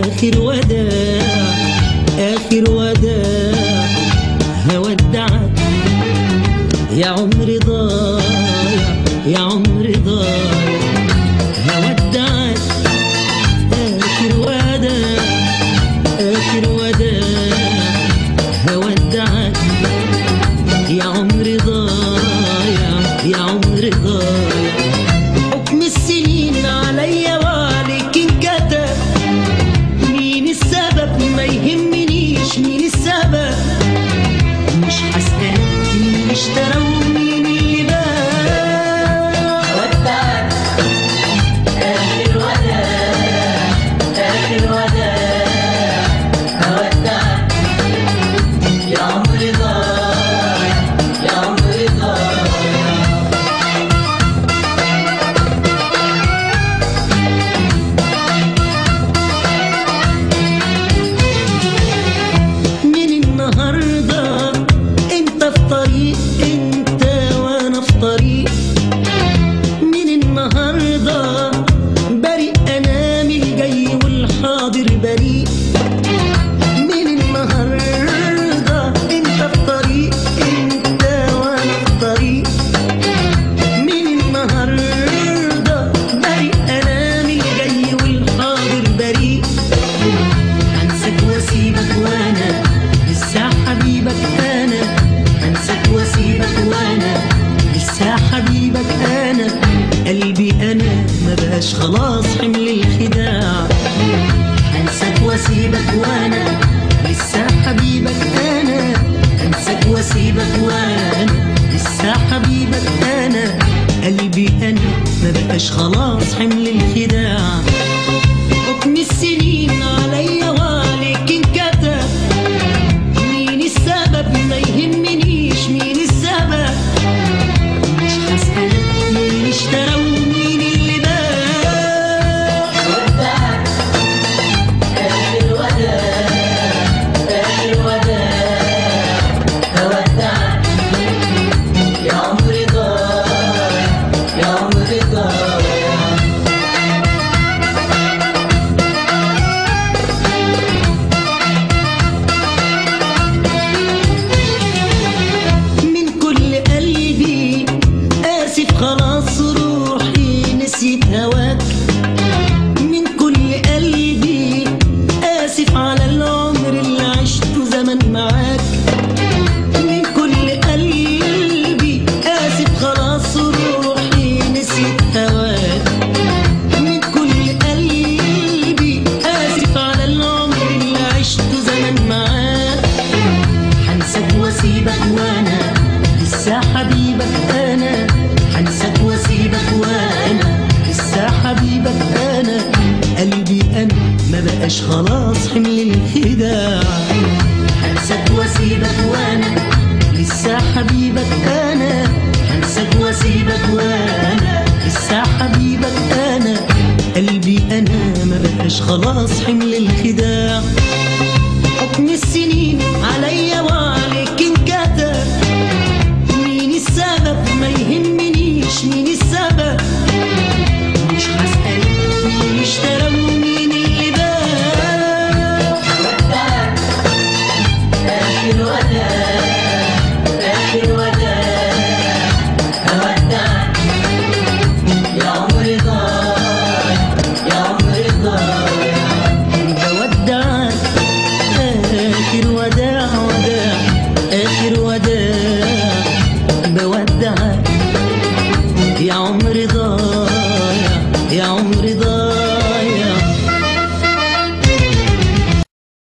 آخر وداع آخر وداع هودعك يا عمري ضايع يا عمري ضايع. حبيبك أنا قلبي أنا ما بقاش خلاص حمل الخداع. هنساك وأسيبك وأنا وأنا. لسه حبيبك أنا. قلبي أنا. ما بقاش خلاص حمل الهدى وأسيبك وأنا. لسه حبيبك أنا. وأسيبك وأنا. لسه حبيبك أنا. قلبي أنا. ما بقاش خلاص حمل الهدى